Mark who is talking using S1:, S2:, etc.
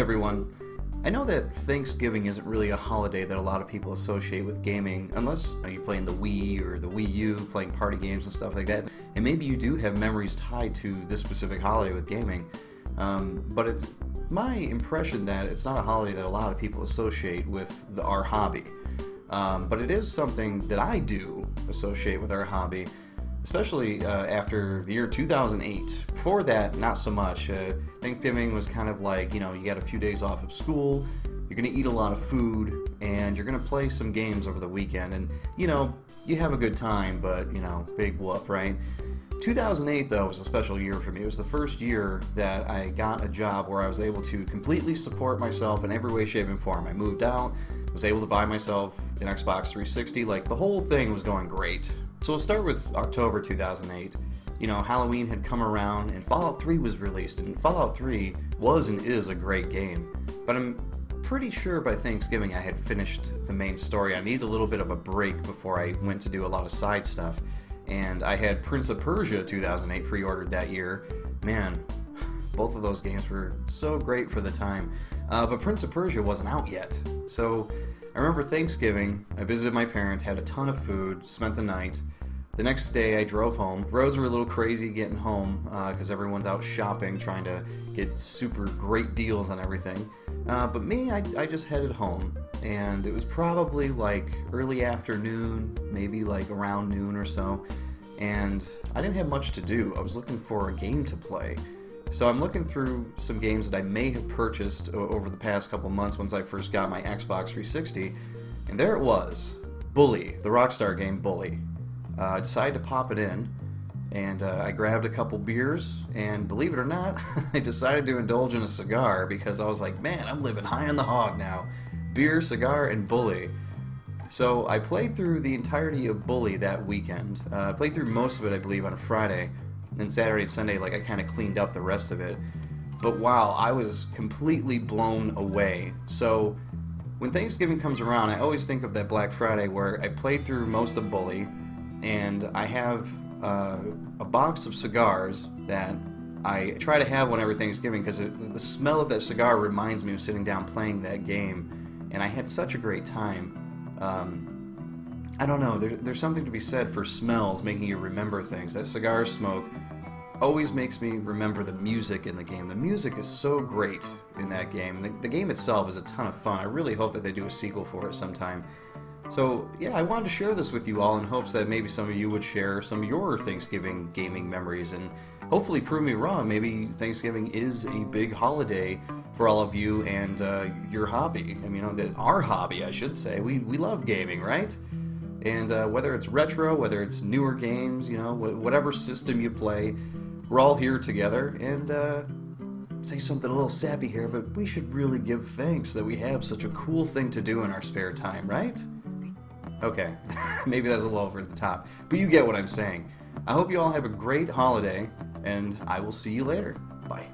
S1: everyone. I know that Thanksgiving isn't really a holiday that a lot of people associate with gaming, unless you're playing the Wii or the Wii U, playing party games and stuff like that. And maybe you do have memories tied to this specific holiday with gaming. Um, but it's my impression that it's not a holiday that a lot of people associate with the, our hobby. Um, but it is something that I do associate with our hobby especially uh, after the year 2008. Before that, not so much. Uh, Thanksgiving was kind of like, you know, you got a few days off of school, you're going to eat a lot of food, and you're going to play some games over the weekend. And, you know, you have a good time, but, you know, big whoop, right? 2008, though, was a special year for me. It was the first year that I got a job where I was able to completely support myself in every way, shape, and form. I moved out, was able to buy myself an Xbox 360. Like, the whole thing was going great. So we'll start with October 2008. You know, Halloween had come around and Fallout 3 was released, and Fallout 3 was and is a great game. But I'm pretty sure by Thanksgiving I had finished the main story. I needed a little bit of a break before I went to do a lot of side stuff. And I had Prince of Persia 2008 pre ordered that year. Man, both of those games were so great for the time. Uh, but Prince of Persia wasn't out yet. So I remember Thanksgiving, I visited my parents, had a ton of food, spent the night. The next day I drove home. Roads were a little crazy getting home because uh, everyone's out shopping, trying to get super great deals on everything. Uh, but me, I, I just headed home. And it was probably like early afternoon, maybe like around noon or so. And I didn't have much to do. I was looking for a game to play. So I'm looking through some games that I may have purchased over the past couple months once I first got my Xbox 360, and there it was, Bully, the Rockstar game Bully. Uh, I decided to pop it in, and uh, I grabbed a couple beers, and believe it or not, I decided to indulge in a cigar because I was like, man, I'm living high on the hog now. Beer, cigar, and Bully. So I played through the entirety of Bully that weekend. Uh, I played through most of it, I believe, on a Then Saturday and Sunday, like I kind of cleaned up the rest of it. But wow, I was completely blown away. So when Thanksgiving comes around, I always think of that Black Friday where I played through most of Bully, and I have uh, a box of cigars that I try to have whenever Thanksgiving because the smell of that cigar reminds me of sitting down playing that game, and I had such a great time. Um, I don't know. There, there's something to be said for smells making you remember things. That cigar smoke always makes me remember the music in the game. The music is so great in that game. The, the, game itself is a ton of fun. I really hope that they do a sequel for it sometime. So, yeah, I wanted to share this with you all in hopes that maybe some of you would share some of your Thanksgiving gaming memories and hopefully prove me wrong. Maybe Thanksgiving is a big holiday for all of you and uh, your hobby. I mean, our hobby, I should say. We, we love gaming, right? And uh, whether it's retro, whether it's newer games, you know, whatever system you play, we're all here together. And uh, say something a little sappy here, but we should really give thanks that we have such a cool thing to do in our spare time, right? Okay, maybe that's a little over the top, but you get what I'm saying. I hope you all have a great holiday, and I will see you later. Bye.